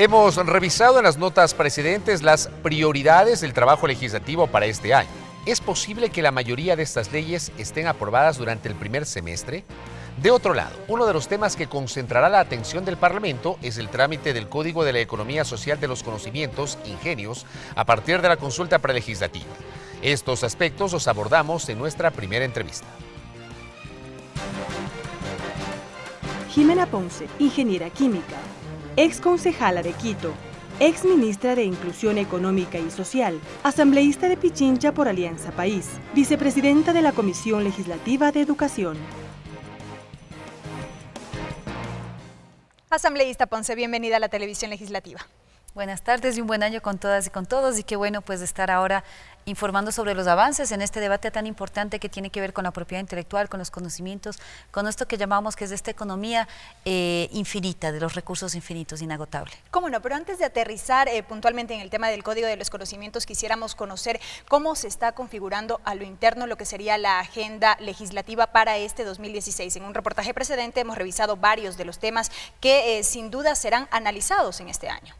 Hemos revisado en las notas precedentes las prioridades del trabajo legislativo para este año. ¿Es posible que la mayoría de estas leyes estén aprobadas durante el primer semestre? De otro lado, uno de los temas que concentrará la atención del Parlamento es el trámite del Código de la Economía Social de los Conocimientos, Ingenios, a partir de la consulta prelegislativa. Estos aspectos los abordamos en nuestra primera entrevista. Jimena Ponce, ingeniera química, ex concejala de Quito, ex ministra de Inclusión Económica y Social, asambleísta de Pichincha por Alianza País, vicepresidenta de la Comisión Legislativa de Educación. Asambleísta Ponce, bienvenida a la televisión legislativa. Buenas tardes y un buen año con todas y con todos y qué bueno pues estar ahora informando sobre los avances en este debate tan importante que tiene que ver con la propiedad intelectual, con los conocimientos, con esto que llamamos que es esta economía eh, infinita, de los recursos infinitos, inagotable. Cómo no, pero antes de aterrizar eh, puntualmente en el tema del Código de los Conocimientos, quisiéramos conocer cómo se está configurando a lo interno lo que sería la agenda legislativa para este 2016. En un reportaje precedente hemos revisado varios de los temas que eh, sin duda serán analizados en este año.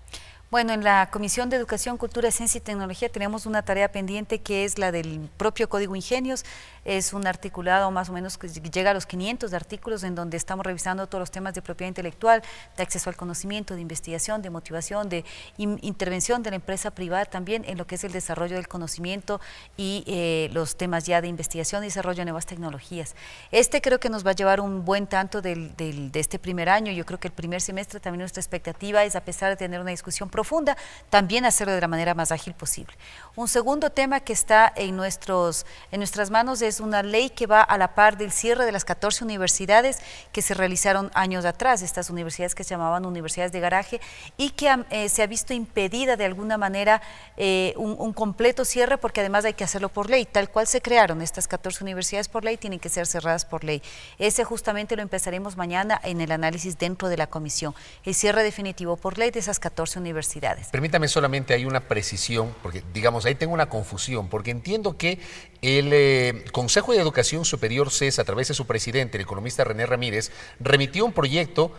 Bueno, en la Comisión de Educación, Cultura, Ciencia y Tecnología tenemos una tarea pendiente que es la del propio Código Ingenios. Es un articulado más o menos que llega a los 500 artículos en donde estamos revisando todos los temas de propiedad intelectual, de acceso al conocimiento, de investigación, de motivación, de intervención de la empresa privada también en lo que es el desarrollo del conocimiento y eh, los temas ya de investigación y desarrollo de nuevas tecnologías. Este creo que nos va a llevar un buen tanto de este primer año. Yo creo que el primer semestre también nuestra expectativa es, a pesar de tener una discusión profunda, también hacerlo de la manera más ágil posible. Un segundo tema que está en, nuestros, en nuestras manos es una ley que va a la par del cierre de las 14 universidades que se realizaron años atrás, estas universidades que se llamaban universidades de garaje y que eh, se ha visto impedida de alguna manera eh, un, un, completo cierre porque además hay que hacerlo por ley, tal cual se crearon estas 14 universidades por ley, tienen que ser cerradas por ley. Ese justamente lo empezaremos mañana en el análisis dentro de la comisión, el cierre definitivo por ley de esas 14 universidades Permítame solamente, hay una precisión, porque digamos, ahí tengo una confusión, porque entiendo que el eh, Consejo de Educación Superior CES, a través de su presidente, el economista René Ramírez, remitió un proyecto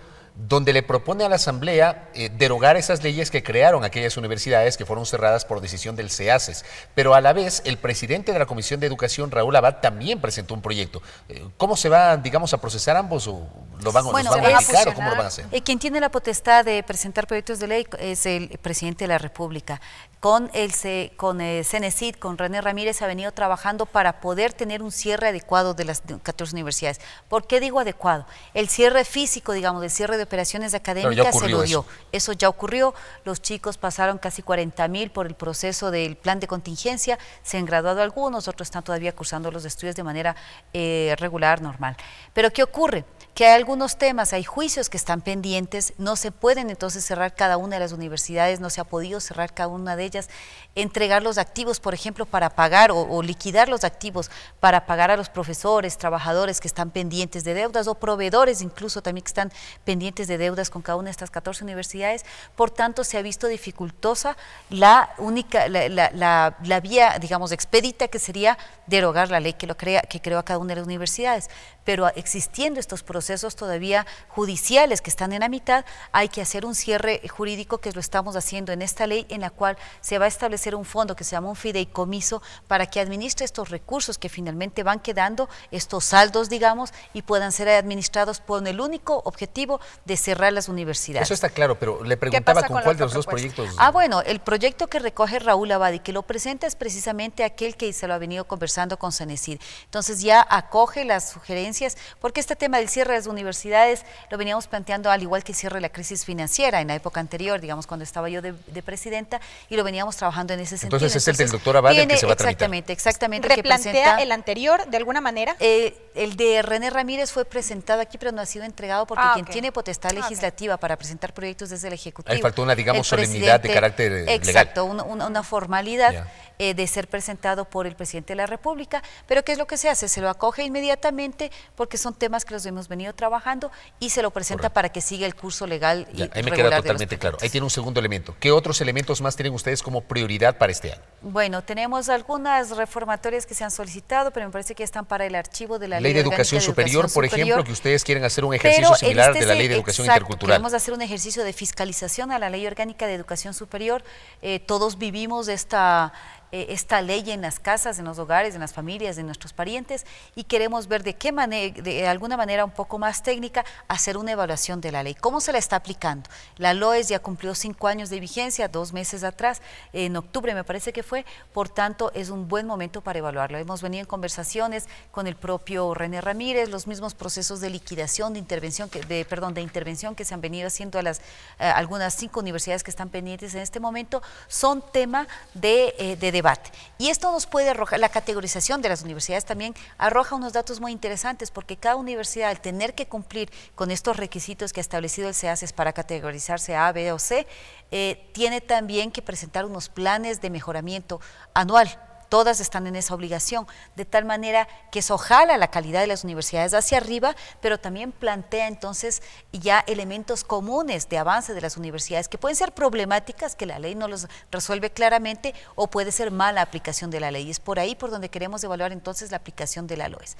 donde le propone a la Asamblea eh, derogar esas leyes que crearon aquellas universidades que fueron cerradas por decisión del CEACES. Pero a la vez, el presidente de la Comisión de Educación, Raúl Abad, también presentó un proyecto. Eh, ¿Cómo se va, digamos, a procesar ambos o lo van, bueno, a modificar o cómo lo van a hacer? Eh, quien tiene la potestad de presentar proyectos de ley es el presidente de la República con el con el CENESID, con René Ramírez, ha venido trabajando para poder tener un cierre adecuado de las 14 universidades. ¿Por qué digo adecuado? El cierre físico, digamos, el cierre de operaciones académicas se lo dio. Eso. ya ocurrió. Los chicos pasaron casi 40 mil por el proceso del plan de contingencia. Se han graduado algunos, otros están todavía cursando los estudios de manera eh, regular, normal. Pero ¿qué ocurre? que hay algunos temas, hay juicios que están pendientes, no se pueden entonces cerrar cada una de las universidades, no se ha podido cerrar cada una de ellas, entregar los activos, por ejemplo, para pagar o, liquidar los activos para pagar a los profesores, trabajadores que están pendientes de deudas o proveedores incluso también que están pendientes de deudas con cada una de estas 14 universidades. Por tanto, se ha visto dificultosa la única, la, la vía, digamos, expedita que sería derogar la ley que, lo crea, que creó a cada una de las universidades. Pero existiendo estos procesos todavía judiciales que están en la mitad, hay que hacer un cierre jurídico que lo estamos haciendo en esta ley en la cual se va a establecer un fondo que se llama un fideicomiso para que administre estos recursos que finalmente van quedando, estos saldos, digamos, y puedan ser administrados con el único objetivo de cerrar las universidades. Eso está claro, pero le preguntaba con, cuál de los dos proyectos. Ah, bueno, el proyecto que recoge Raúl Abadi, que lo presenta es precisamente aquel que se lo ha venido conversando con Cenecid. Entonces ya acoge las sugerencias, porque este tema del cierre de las universidades lo veníamos planteando al igual que el cierre de la crisis financiera en la época anterior, digamos cuando estaba yo de, presidenta, y lo veníamos trabajando en ese sentido. Entonces es el del doctor Abad el que se va a Exactamente, exactamente. ¿Replantea el anterior de alguna manera? Eh, el de René Ramírez fue presentado aquí, pero no ha sido entregado porque ah, quien tiene potestad ah, legislativa para presentar proyectos desde el Ejecutivo. Ahí faltó una, digamos, solemnidad de carácter legal. Exacto, una, formalidad. Eh, de ser presentado por el presidente de la República, pero ¿qué es lo que se hace? Se lo acoge inmediatamente porque son temas que los hemos venido trabajando y se lo presenta para que siga el curso legal. y ahí me queda totalmente claro. Ahí tiene un segundo elemento. ¿Qué otros elementos más tienen ustedes como prioridad para este año? Bueno, tenemos algunas reformatorias que se han solicitado, pero me parece que están para el archivo de la Ley, de Educación Superior, por ejemplo, que ustedes quieren hacer un ejercicio similar de la Ley de educación intercultural. Queremos hacer un ejercicio de fiscalización a la Ley Orgánica de Educación Superior. Eh, todos vivimos esta eh, esta ley en las casas, en los hogares, en las familias, de nuestros parientes y queremos ver de qué manera, de alguna manera un poco más técnica, hacer una evaluación de la ley. ¿Cómo se la está aplicando? La LOES ya cumplió cinco años de vigencia, dos meses atrás, en octubre me parece que fue, por tanto es un buen momento para evaluarla. Hemos venido en conversaciones con el propio René Ramírez, los mismos procesos de liquidación, de intervención, que, de, perdón, de intervención que se han venido haciendo a las eh, algunas cinco universidades que están pendientes en este momento, son tema de, eh, de debate. Y esto nos puede arrojar, la categorización de las universidades también arroja unos datos muy interesantes, porque cada universidad al tener que cumplir con estos requisitos que ha establecido el SEACES para categorizarse A, B o C, eh, tiene también que presentar unos planes de mejoramiento anual todas están en esa obligación, de tal manera que eso jala la calidad de las universidades hacia arriba, pero también plantea entonces ya elementos comunes de avance de las universidades que pueden ser problemáticas, que la ley no los resuelve claramente, o puede ser mala aplicación de la ley. Es por ahí por donde queremos evaluar entonces la aplicación de la LOES.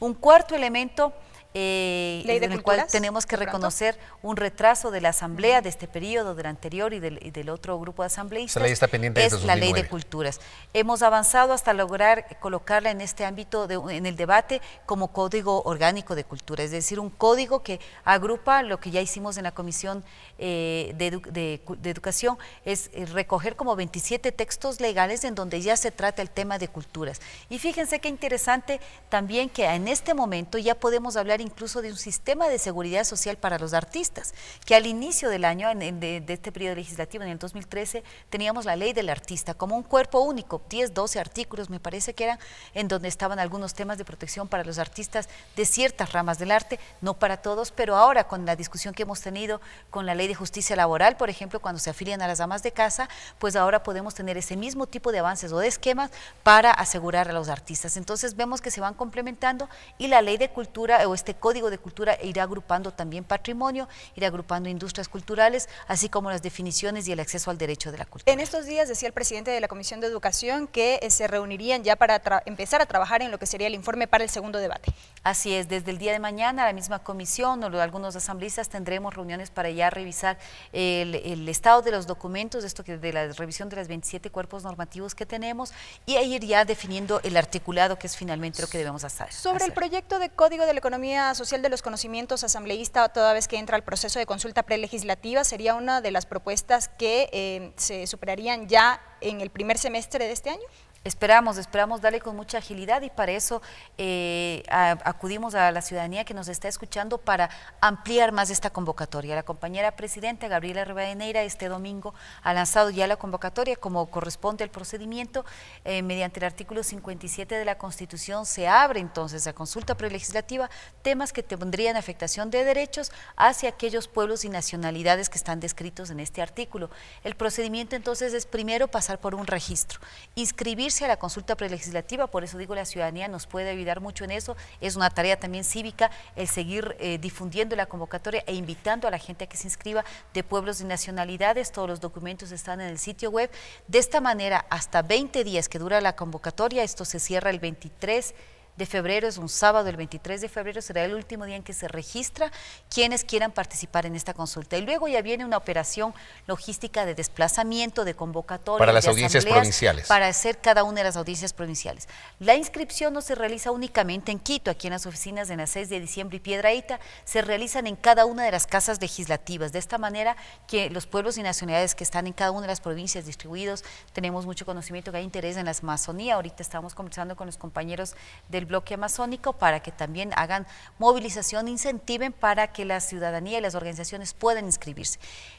Un cuarto elemento eh, en el cual tenemos que reconocer un retraso de la Asamblea de este periodo, del anterior y del, otro grupo de asambleístas. está pendiente es la Ley de Culturas. Hemos avanzado hasta lograr colocarla en este ámbito, en el debate, como Código Orgánico de Cultura, es decir, un código que agrupa lo que ya hicimos en la Comisión eh, de, Educación, es recoger como 27 textos legales en donde ya se trata el tema de culturas. Y fíjense qué interesante también que en este momento ya podemos hablar incluso de un sistema de seguridad social para los artistas, que al inicio del año, de, este periodo legislativo, en el 2013, teníamos la ley del artista como un cuerpo único, 10, 12 artículos me parece que eran, en donde estaban algunos temas de protección para los artistas de ciertas ramas del arte, no para todos, pero ahora con la discusión que hemos tenido con la ley de justicia laboral, por ejemplo, cuando se afilian a las damas de casa, pues ahora podemos tener ese mismo tipo de avances o de esquemas para asegurar a los artistas. Entonces vemos que se van complementando y la ley de cultura o este este código de cultura irá agrupando también patrimonio, irá agrupando industrias culturales, así como las definiciones y el acceso al derecho de la cultura. En estos días decía el presidente de la Comisión de Educación que eh, se reunirían ya para empezar a trabajar en lo que sería el informe para el segundo debate. Así es, desde el día de mañana la misma comisión o algunos asambleístas tendremos reuniones para ya revisar el, estado de los documentos, esto que de la revisión de las 27 cuerpos normativos que tenemos y ir ya definiendo el articulado que es finalmente lo que debemos hacer. Sobre el proyecto de Código de la Economía Social de los Conocimientos asambleísta, toda vez que entra al proceso de consulta prelegislativa, sería una de las propuestas que eh, se superarían ya en el primer semestre de este año? Esperamos, esperamos darle con mucha agilidad y para eso eh, acudimos a la ciudadanía que nos está escuchando para ampliar más esta convocatoria. La compañera presidenta Gabriela Rivadeneira este domingo ha lanzado ya la convocatoria como corresponde al procedimiento. Eh, mediante el artículo 57 de la Constitución se abre entonces la consulta prelegislativa temas que tendrían afectación de derechos hacia aquellos pueblos y nacionalidades que están descritos en este artículo. El procedimiento entonces es primero pasar por un registro, inscribir a la consulta prelegislativa, por eso digo la ciudadanía nos puede ayudar mucho en eso, es una tarea también cívica el seguir eh, difundiendo la convocatoria e invitando a la gente a que se inscriba de pueblos y nacionalidades, todos los documentos están en el sitio web, de esta manera hasta 20 días que dura la convocatoria, esto se cierra el 23 de febrero, es un sábado, el 23 de febrero será el último día en que se registra quienes quieran participar en esta consulta. Y luego ya viene una operación logística de desplazamiento, de convocatoria. Para las audiencias provinciales. Para hacer cada una de las audiencias provinciales. La inscripción no se realiza únicamente en Quito, aquí en las oficinas de la 6 de diciembre y Piedraíta, se realizan en cada una de las casas legislativas. De esta manera que los pueblos y nacionalidades que están en cada una de las provincias distribuidos, tenemos mucho conocimiento que hay interés en la Amazonía. Ahorita estamos conversando con los compañeros de bloque amazónico para que también hagan movilización, incentiven para que la ciudadanía y las organizaciones puedan inscribirse.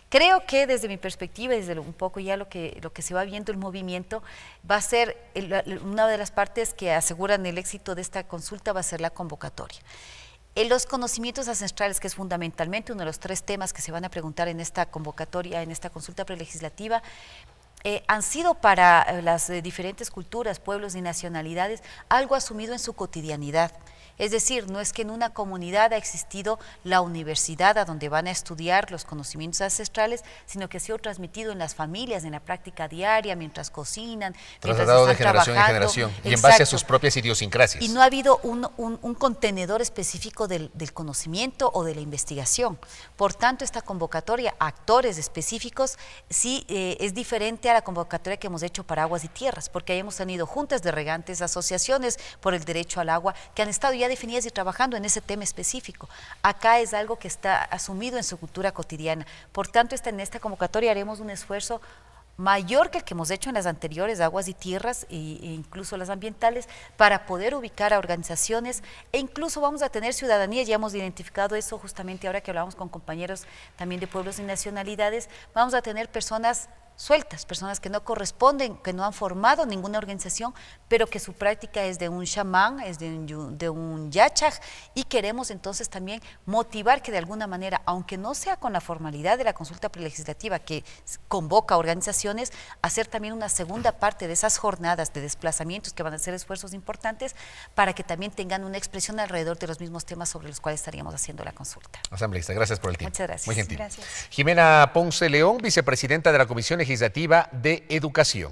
Creo que desde mi perspectiva, desde un poco ya lo que, lo que se va viendo el movimiento, va a ser una de las partes que aseguran el éxito de esta consulta va a ser la convocatoria. En los conocimientos ancestrales, que es fundamentalmente uno de los tres temas que se van a preguntar en esta convocatoria, en esta consulta prelegislativa, eh, han sido para eh, las eh, diferentes culturas, pueblos y nacionalidades algo asumido en su cotidianidad. Es decir, no es que en una comunidad ha existido la universidad a donde van a estudiar los conocimientos ancestrales, sino que ha sido transmitido en las familias, en la práctica diaria, mientras cocinan, Trasladado de generación en generación y en base a sus propias idiosincrasias. Y no ha habido un, contenedor específico del, conocimiento o de la investigación. Por tanto, esta convocatoria, actores específicos, sí eh, es diferente a la convocatoria que hemos hecho para aguas y tierras, porque ahí hemos tenido juntas de regantes, asociaciones por el derecho al agua, que han estado ya definidas y trabajando en ese tema específico. Acá es algo que está asumido en su cultura cotidiana. Por tanto, en esta convocatoria haremos un esfuerzo mayor que el que hemos hecho en las anteriores, aguas y tierras e, incluso las ambientales, para poder ubicar a organizaciones e incluso vamos a tener ciudadanía, ya hemos identificado eso justamente ahora que hablamos con compañeros también de pueblos y nacionalidades, vamos a tener personas sueltas, personas que no corresponden, que no han formado ninguna organización, pero que su práctica es de un chamán, es de un, de un yachaj, y queremos entonces también motivar que de alguna manera, aunque no sea con la formalidad de la consulta prelegislativa que convoca organizaciones, hacer también una segunda parte de esas jornadas de desplazamientos que van a ser esfuerzos importantes para que también tengan una expresión alrededor de los mismos temas sobre los cuales estaríamos haciendo la consulta. Asambleísta, gracias por el tiempo. Muchas gracias. Muy gentil. Gracias. Jimena Ponce León, vicepresidenta de la Comisión Legislativa de Educación.